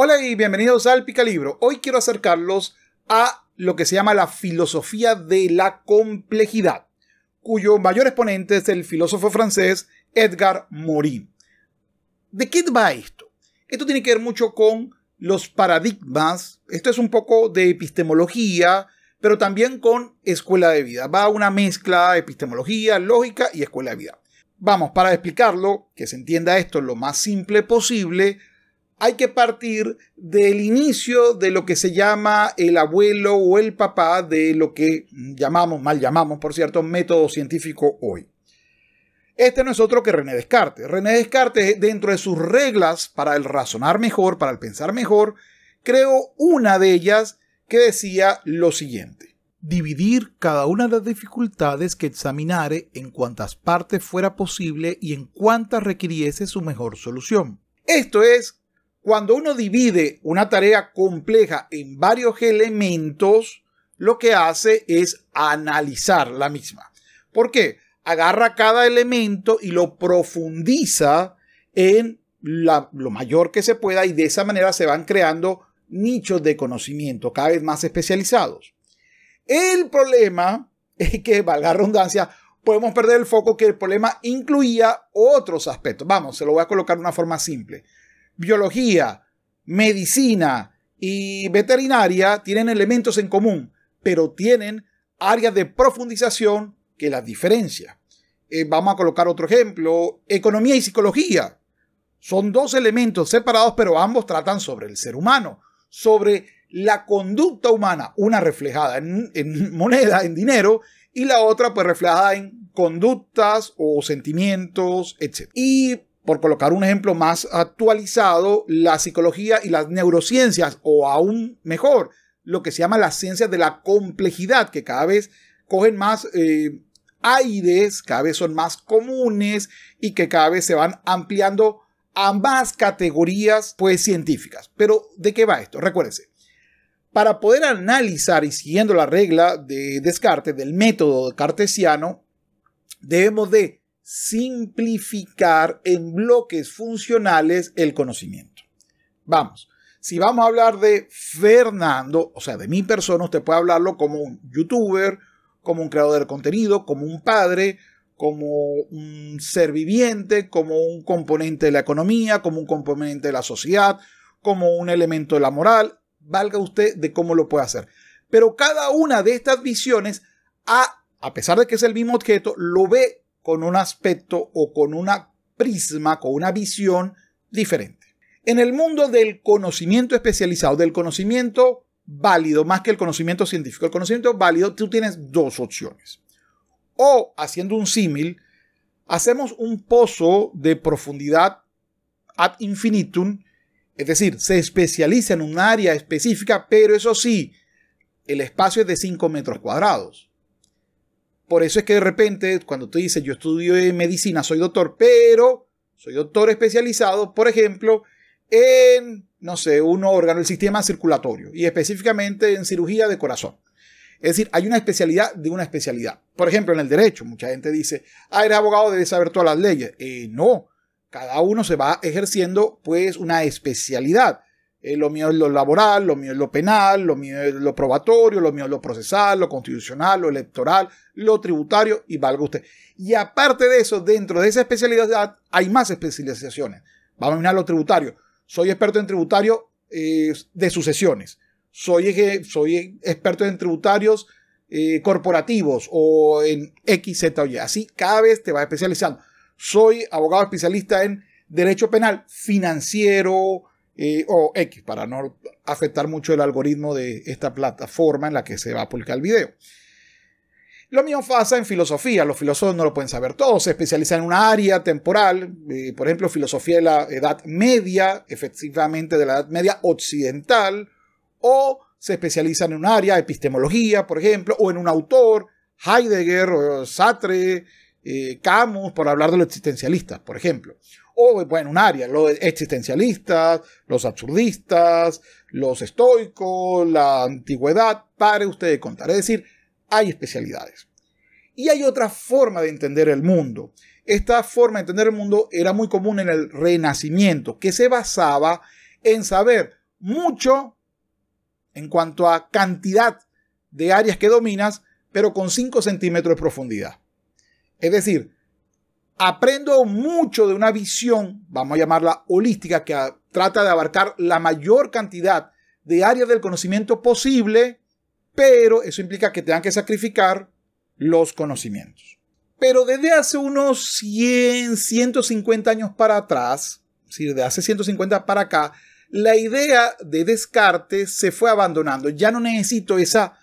Hola y bienvenidos al Picalibro. Hoy quiero acercarlos a lo que se llama la filosofía de la complejidad, cuyo mayor exponente es el filósofo francés Edgar Morin. ¿De qué va esto? Esto tiene que ver mucho con los paradigmas. Esto es un poco de epistemología, pero también con escuela de vida. Va una mezcla epistemología, lógica y escuela de vida. Vamos, para explicarlo, que se entienda esto lo más simple posible, hay que partir del inicio de lo que se llama el abuelo o el papá de lo que llamamos, mal llamamos, por cierto, método científico hoy. Este no es otro que René Descartes. René Descartes, dentro de sus reglas para el razonar mejor, para el pensar mejor, creó una de ellas que decía lo siguiente. Dividir cada una de las dificultades que examinare en cuantas partes fuera posible y en cuantas requiriese su mejor solución. Esto es cuando uno divide una tarea compleja en varios elementos, lo que hace es analizar la misma. ¿Por qué? Agarra cada elemento y lo profundiza en lo mayor que se pueda y de esa manera se van creando nichos de conocimiento cada vez más especializados. El problema es que, valga redundancia, podemos perder el foco que el problema incluía otros aspectos. Vamos, se lo voy a colocar de una forma simple biología, medicina y veterinaria tienen elementos en común, pero tienen áreas de profundización que las diferencia. Eh, vamos a colocar otro ejemplo, economía y psicología. Son dos elementos separados, pero ambos tratan sobre el ser humano, sobre la conducta humana, una reflejada en, en moneda, en dinero, y la otra pues reflejada en conductas o sentimientos, etc. Y por colocar un ejemplo más actualizado, la psicología y las neurociencias, o aún mejor, lo que se llama las ciencias de la complejidad, que cada vez cogen más eh, aires, cada vez son más comunes y que cada vez se van ampliando a más categorías pues, científicas. Pero, ¿de qué va esto? Recuérdense, para poder analizar y siguiendo la regla de Descartes, del método cartesiano, debemos de simplificar en bloques funcionales el conocimiento. Vamos, si vamos a hablar de Fernando, o sea, de mi persona, usted puede hablarlo como un youtuber, como un creador de contenido, como un padre, como un ser viviente, como un componente de la economía, como un componente de la sociedad, como un elemento de la moral, valga usted de cómo lo puede hacer. Pero cada una de estas visiones, a, a pesar de que es el mismo objeto, lo ve con un aspecto o con una prisma, con una visión diferente. En el mundo del conocimiento especializado, del conocimiento válido, más que el conocimiento científico, el conocimiento válido, tú tienes dos opciones. O haciendo un símil, hacemos un pozo de profundidad ad infinitum, es decir, se especializa en un área específica, pero eso sí, el espacio es de 5 metros cuadrados. Por eso es que de repente, cuando tú dices, yo estudio medicina, soy doctor, pero soy doctor especializado, por ejemplo, en, no sé, un órgano, el sistema circulatorio, y específicamente en cirugía de corazón. Es decir, hay una especialidad de una especialidad. Por ejemplo, en el derecho, mucha gente dice, ah, eres abogado, debes saber todas las leyes. Eh, no, cada uno se va ejerciendo pues una especialidad. Eh, lo mío es lo laboral, lo mío es lo penal, lo mío es lo probatorio, lo mío es lo procesal, lo constitucional, lo electoral, lo tributario y valga usted. Y aparte de eso, dentro de esa especialidad hay más especializaciones. Vamos a mirar lo tributario. Soy experto en tributario eh, de sucesiones. Soy, soy experto en tributarios eh, corporativos o en X, Z o Y. Así cada vez te vas especializando. Soy abogado especialista en derecho penal financiero, o X, para no afectar mucho el algoritmo de esta plataforma en la que se va a publicar el video. Lo mismo pasa en filosofía. Los filósofos no lo pueden saber todo. Se especializan en una área temporal. Eh, por ejemplo, filosofía de la Edad Media, efectivamente de la Edad Media occidental. O se especializan en un área, epistemología, por ejemplo, o en un autor, Heidegger, Sartre, eh, Camus, por hablar de los existencialistas, por ejemplo o bueno, un área, los existencialistas, los absurdistas, los estoicos, la antigüedad, pare usted de contar. Es decir, hay especialidades. Y hay otra forma de entender el mundo. Esta forma de entender el mundo era muy común en el Renacimiento, que se basaba en saber mucho en cuanto a cantidad de áreas que dominas, pero con 5 centímetros de profundidad. Es decir, aprendo mucho de una visión, vamos a llamarla holística, que trata de abarcar la mayor cantidad de áreas del conocimiento posible, pero eso implica que tengan que sacrificar los conocimientos. Pero desde hace unos 100, 150 años para atrás, es decir, de hace 150 para acá, la idea de Descartes se fue abandonando. Ya no necesito esa,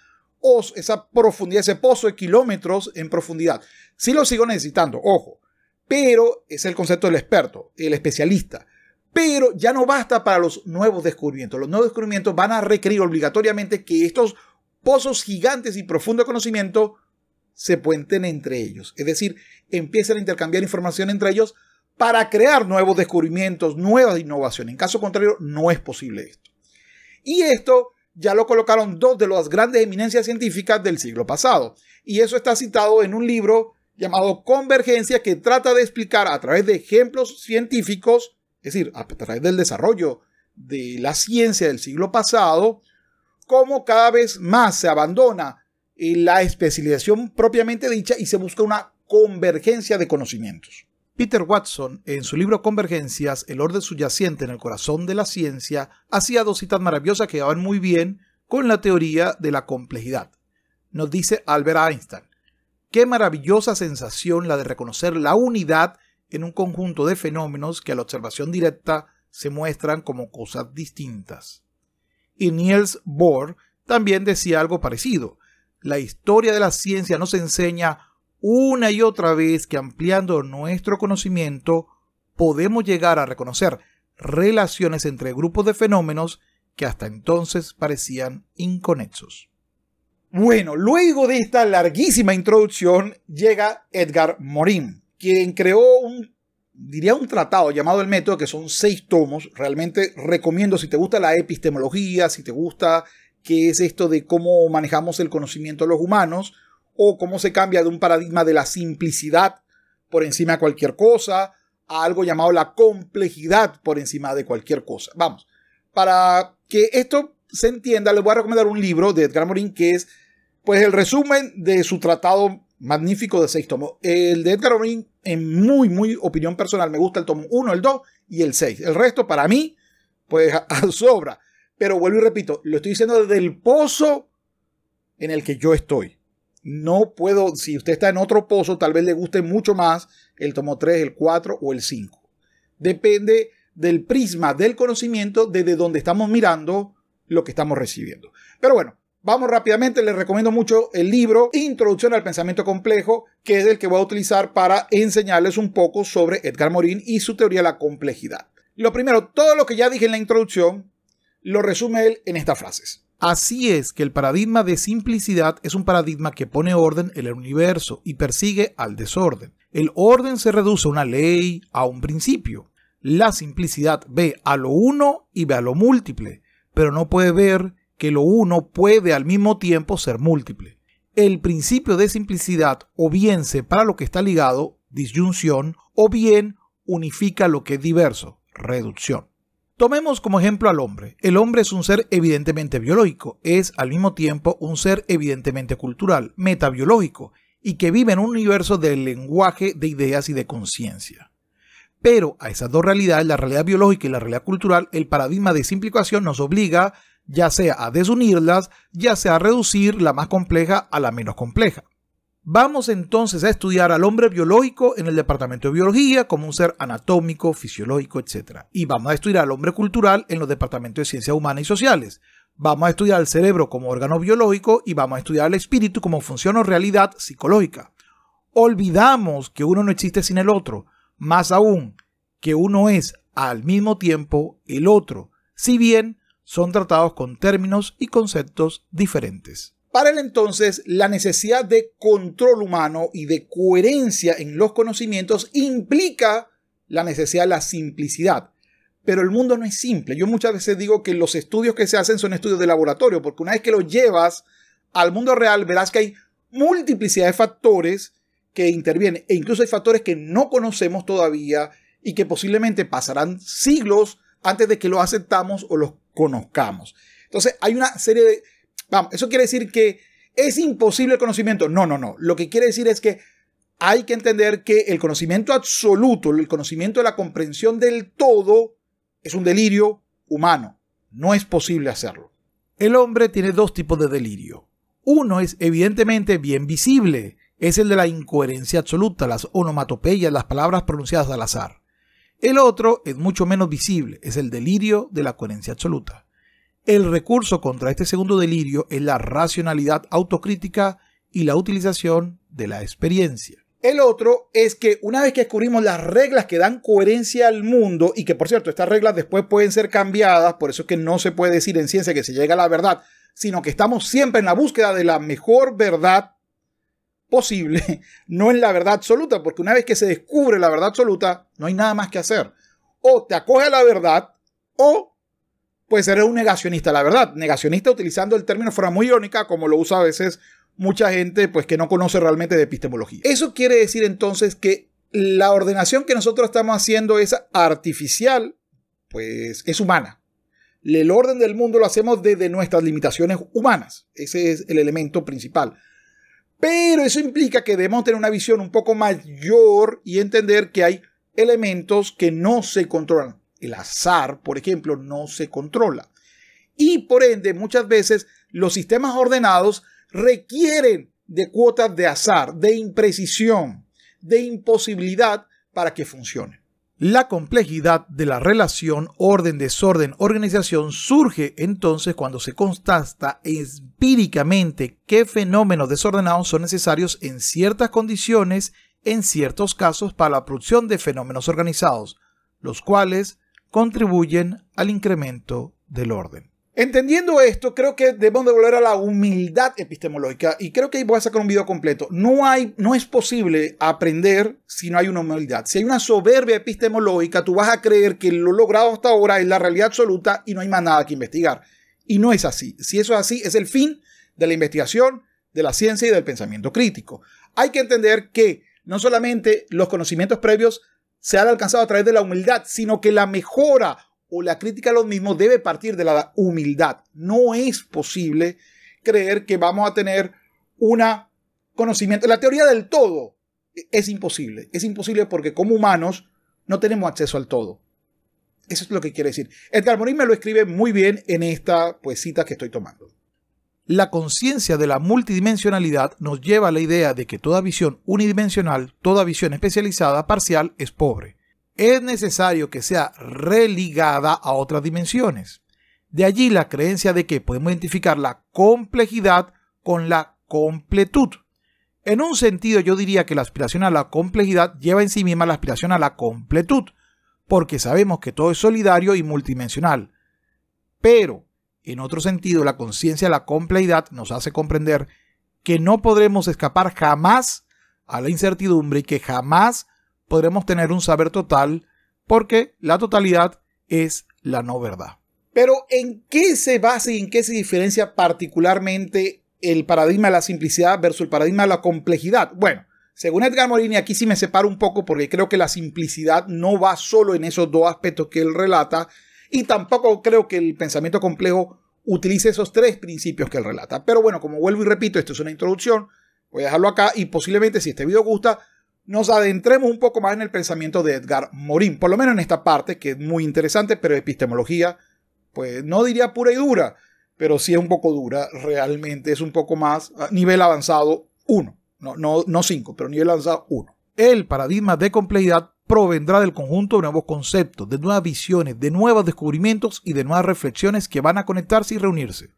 esa profundidad, ese pozo de kilómetros en profundidad. Sí lo sigo necesitando, ojo, pero es el concepto del experto, el especialista. Pero ya no basta para los nuevos descubrimientos. Los nuevos descubrimientos van a requerir obligatoriamente que estos pozos gigantes y profundo conocimiento se puenten entre ellos. Es decir, empiecen a intercambiar información entre ellos para crear nuevos descubrimientos, nuevas innovaciones. En caso contrario, no es posible esto. Y esto ya lo colocaron dos de las grandes eminencias científicas del siglo pasado. Y eso está citado en un libro llamado Convergencia que trata de explicar a través de ejemplos científicos, es decir, a través del desarrollo de la ciencia del siglo pasado, cómo cada vez más se abandona la especialización propiamente dicha y se busca una convergencia de conocimientos. Peter Watson, en su libro Convergencias, el orden subyacente en el corazón de la ciencia, hacía dos citas maravillosas que van muy bien con la teoría de la complejidad. Nos dice Albert Einstein, qué maravillosa sensación la de reconocer la unidad en un conjunto de fenómenos que a la observación directa se muestran como cosas distintas. Y Niels Bohr también decía algo parecido. La historia de la ciencia nos enseña una y otra vez que ampliando nuestro conocimiento podemos llegar a reconocer relaciones entre grupos de fenómenos que hasta entonces parecían inconexos. Bueno, luego de esta larguísima introducción llega Edgar Morin, quien creó un, diría un tratado llamado El Método, que son seis tomos. Realmente recomiendo si te gusta la epistemología, si te gusta qué es esto de cómo manejamos el conocimiento de los humanos, o cómo se cambia de un paradigma de la simplicidad por encima de cualquier cosa a algo llamado la complejidad por encima de cualquier cosa. Vamos, para que esto se entienda, les voy a recomendar un libro de Edgar Morin que es pues el resumen de su tratado magnífico de seis tomos. El de Edgar Morin, en muy, muy opinión personal, me gusta el tomo 1, el 2 y el 6. El resto, para mí, pues a sobra. Pero vuelvo y repito, lo estoy diciendo desde el pozo en el que yo estoy no puedo, si usted está en otro pozo, tal vez le guste mucho más el tomo 3, el 4 o el 5. Depende del prisma del conocimiento desde donde estamos mirando lo que estamos recibiendo. Pero bueno, vamos rápidamente, les recomiendo mucho el libro Introducción al Pensamiento Complejo, que es el que voy a utilizar para enseñarles un poco sobre Edgar Morin y su teoría de la complejidad. Lo primero, todo lo que ya dije en la introducción, lo resume él en estas frases. Así es que el paradigma de simplicidad es un paradigma que pone orden en el universo y persigue al desorden. El orden se reduce a una ley, a un principio. La simplicidad ve a lo uno y ve a lo múltiple, pero no puede ver que lo uno puede al mismo tiempo ser múltiple. El principio de simplicidad o bien separa lo que está ligado, disyunción, o bien unifica lo que es diverso, reducción. Tomemos como ejemplo al hombre. El hombre es un ser evidentemente biológico, es al mismo tiempo un ser evidentemente cultural, metabiológico, y que vive en un universo de lenguaje, de ideas y de conciencia. Pero a esas dos realidades, la realidad biológica y la realidad cultural, el paradigma de simplificación nos obliga ya sea a desunirlas, ya sea a reducir la más compleja a la menos compleja. Vamos entonces a estudiar al hombre biológico en el departamento de biología como un ser anatómico, fisiológico, etc. Y vamos a estudiar al hombre cultural en los departamentos de ciencias humanas y sociales. Vamos a estudiar el cerebro como órgano biológico y vamos a estudiar el espíritu como función o realidad psicológica. Olvidamos que uno no existe sin el otro, más aún que uno es al mismo tiempo el otro, si bien son tratados con términos y conceptos diferentes. Para él entonces, la necesidad de control humano y de coherencia en los conocimientos implica la necesidad de la simplicidad. Pero el mundo no es simple. Yo muchas veces digo que los estudios que se hacen son estudios de laboratorio, porque una vez que los llevas al mundo real, verás que hay multiplicidad de factores que intervienen, e incluso hay factores que no conocemos todavía y que posiblemente pasarán siglos antes de que los aceptamos o los conozcamos. Entonces, hay una serie de... Vamos, eso quiere decir que es imposible el conocimiento. No, no, no. Lo que quiere decir es que hay que entender que el conocimiento absoluto, el conocimiento de la comprensión del todo, es un delirio humano. No es posible hacerlo. El hombre tiene dos tipos de delirio. Uno es evidentemente bien visible, es el de la incoherencia absoluta, las onomatopeyas, las palabras pronunciadas al azar. El otro es mucho menos visible, es el delirio de la coherencia absoluta. El recurso contra este segundo delirio es la racionalidad autocrítica y la utilización de la experiencia. El otro es que una vez que descubrimos las reglas que dan coherencia al mundo, y que por cierto, estas reglas después pueden ser cambiadas, por eso es que no se puede decir en ciencia que se llega a la verdad, sino que estamos siempre en la búsqueda de la mejor verdad posible, no en la verdad absoluta, porque una vez que se descubre la verdad absoluta, no hay nada más que hacer. O te acoge a la verdad, o pues eres un negacionista la verdad. Negacionista utilizando el término forma muy irónica, como lo usa a veces mucha gente pues que no conoce realmente de epistemología. Eso quiere decir entonces que la ordenación que nosotros estamos haciendo es artificial, pues es humana. El orden del mundo lo hacemos desde nuestras limitaciones humanas. Ese es el elemento principal. Pero eso implica que debemos tener una visión un poco mayor y entender que hay elementos que no se controlan. El azar, por ejemplo, no se controla. Y por ende, muchas veces los sistemas ordenados requieren de cuotas de azar, de imprecisión, de imposibilidad para que funcionen. La complejidad de la relación orden, desorden, organización surge entonces cuando se constata empíricamente qué fenómenos desordenados son necesarios en ciertas condiciones, en ciertos casos, para la producción de fenómenos organizados, los cuales contribuyen al incremento del orden. Entendiendo esto, creo que debemos de volver a la humildad epistemológica y creo que ahí voy a sacar un video completo. No, hay, no es posible aprender si no hay una humildad. Si hay una soberbia epistemológica, tú vas a creer que lo logrado hasta ahora es la realidad absoluta y no hay más nada que investigar. Y no es así. Si eso es así, es el fin de la investigación, de la ciencia y del pensamiento crítico. Hay que entender que no solamente los conocimientos previos se han alcanzado a través de la humildad, sino que la mejora o la crítica a los mismos debe partir de la humildad. No es posible creer que vamos a tener una conocimiento. La teoría del todo es imposible. Es imposible porque como humanos no tenemos acceso al todo. Eso es lo que quiere decir. Edgar Morin me lo escribe muy bien en esta cita que estoy tomando. La conciencia de la multidimensionalidad nos lleva a la idea de que toda visión unidimensional, toda visión especializada parcial es pobre es necesario que sea religada a otras dimensiones. De allí la creencia de que podemos identificar la complejidad con la completud. En un sentido yo diría que la aspiración a la complejidad lleva en sí misma la aspiración a la completud, porque sabemos que todo es solidario y multidimensional. Pero, en otro sentido, la conciencia de la complejidad nos hace comprender que no podremos escapar jamás a la incertidumbre y que jamás podremos tener un saber total porque la totalidad es la no verdad. Pero ¿en qué se basa y en qué se diferencia particularmente el paradigma de la simplicidad versus el paradigma de la complejidad? Bueno, según Edgar Morini, aquí sí me separo un poco porque creo que la simplicidad no va solo en esos dos aspectos que él relata y tampoco creo que el pensamiento complejo utilice esos tres principios que él relata. Pero bueno, como vuelvo y repito, esto es una introducción, voy a dejarlo acá y posiblemente si este video gusta, nos adentremos un poco más en el pensamiento de Edgar Morin, por lo menos en esta parte, que es muy interesante, pero epistemología, pues no diría pura y dura, pero sí es un poco dura, realmente es un poco más nivel avanzado 1, no, no, no 5, pero nivel avanzado 1. El paradigma de complejidad provendrá del conjunto de nuevos conceptos, de nuevas visiones, de nuevos descubrimientos y de nuevas reflexiones que van a conectarse y reunirse.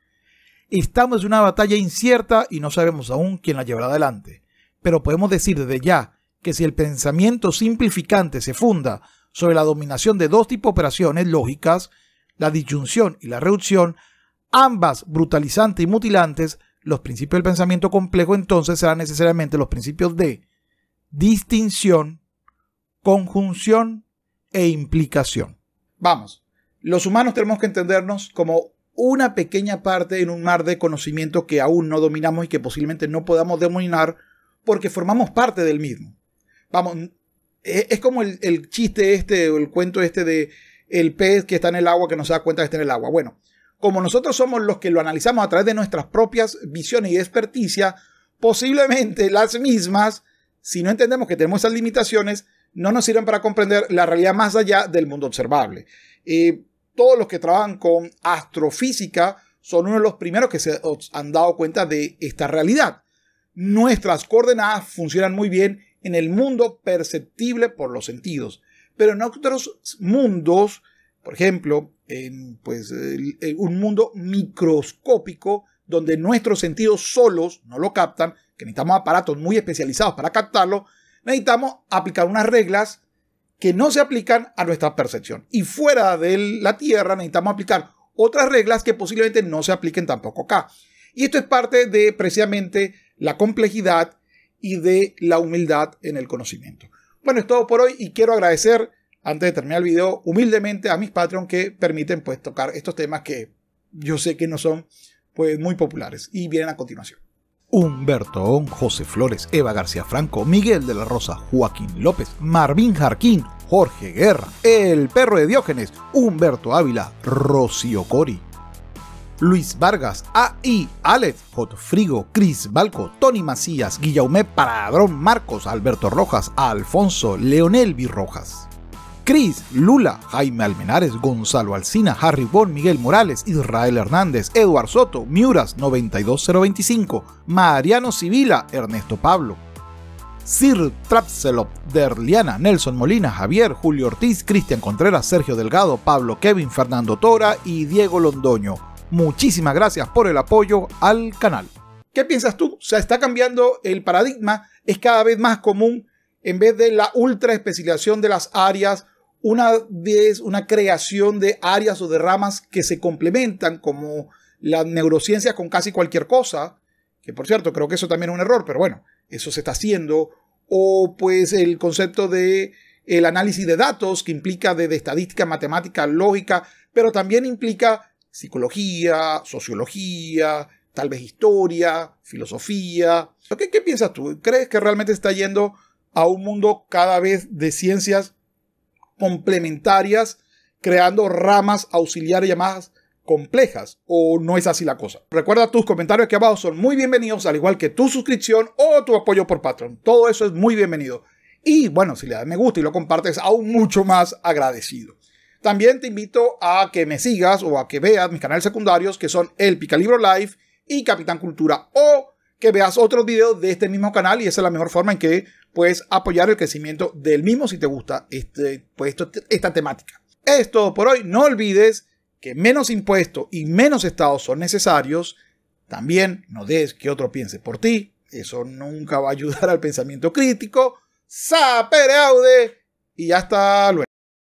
Estamos en una batalla incierta y no sabemos aún quién la llevará adelante, pero podemos decir desde ya que si el pensamiento simplificante se funda sobre la dominación de dos tipos de operaciones lógicas, la disyunción y la reducción, ambas brutalizantes y mutilantes, los principios del pensamiento complejo entonces serán necesariamente los principios de distinción, conjunción e implicación. Vamos, los humanos tenemos que entendernos como una pequeña parte en un mar de conocimiento que aún no dominamos y que posiblemente no podamos dominar porque formamos parte del mismo. Vamos, e, es como el, chiste este o el cuento este de el pez que está en el agua que no se da cuenta que está en el agua. Bueno, como nosotros somos los que lo analizamos a través de nuestras propias visiones y experticia, posiblemente las mismas, si no entendemos que tenemos esas limitaciones, no nos sirven para comprender la realidad más allá del mundo observable. Eh, todos los que trabajan con astrofísica son uno de los primeros que se han dado cuenta de esta realidad. Nuestras coordenadas funcionan muy bien en el mundo perceptible por los sentidos, pero en otros mundos, por ejemplo, en pues, un mundo microscópico donde nuestros sentidos solos no lo captan, que necesitamos aparatos muy especializados para captarlo, necesitamos aplicar unas reglas que no se aplican a nuestra percepción. Y fuera de la Tierra necesitamos aplicar otras reglas que posiblemente no se apliquen tampoco acá. Y esto es parte de precisamente la complejidad y de la humildad en el conocimiento. Bueno, es todo por hoy y quiero agradecer, antes de terminar el video, humildemente a mis Patreon que permiten pues tocar estos temas que yo sé que no son pues muy populares y vienen a continuación. Humberto On, José Flores, Eva García Franco, Miguel de la Rosa, Joaquín López, Marvin Jarquín, Jorge Guerra, El Perro de Diógenes, Humberto Ávila, Rocío Cori, Luis Vargas, A.I., Alex, J. Frigo, Cris Balco, Tony Macías, Guillaume Paradrón, Marcos, Alberto Rojas, Alfonso, Leonel Virrojas. Cris, Lula, Jaime Almenares, Gonzalo Alcina, Harry Bon, Miguel Morales, Israel Hernández, Eduard Soto, Miuras 92025, Mariano Sibila, Ernesto Pablo, Sir Trapselop, Derliana, Nelson Molina, Javier, Julio Ortiz, Cristian Contreras, Sergio Delgado, Pablo Kevin, Fernando Tora y Diego Londoño. Muchísimas gracias por el apoyo al canal. ¿Qué piensas tú? O sea, está cambiando el paradigma, es cada vez más común en vez de la ultra especialización de las áreas una vez una creación de áreas o de ramas que se complementan, como la neurociencia con casi cualquier cosa, que por cierto creo que eso también es un error, pero bueno, eso se está haciendo, o pues el concepto de el análisis de datos que implica de, estadística, matemática, lógica, pero también implica psicología, sociología, tal vez historia, filosofía. ¿Qué, ¿Qué piensas tú? ¿Crees que realmente está yendo a un mundo cada vez de ciencias complementarias, creando ramas auxiliares llamadas complejas o no es así la cosa. Recuerda tus comentarios aquí abajo son muy bienvenidos, al igual que tu suscripción o tu apoyo por Patreon. Todo eso es muy bienvenido. Y bueno, si le das me gusta y lo compartes, aún mucho más agradecido. También te invito a que me sigas o a que veas mis canales secundarios que son El Picalibro Live y Capitán Cultura o que veas otros videos de este mismo canal y esa es la mejor forma en que puedes apoyar el crecimiento del mismo si te gusta este, pues esta temática. Es todo por hoy. No olvides que menos impuestos y menos estados son necesarios. También no des que otro piense por ti. Eso nunca va a ayudar al pensamiento crítico. Sapere aude. Y hasta luego.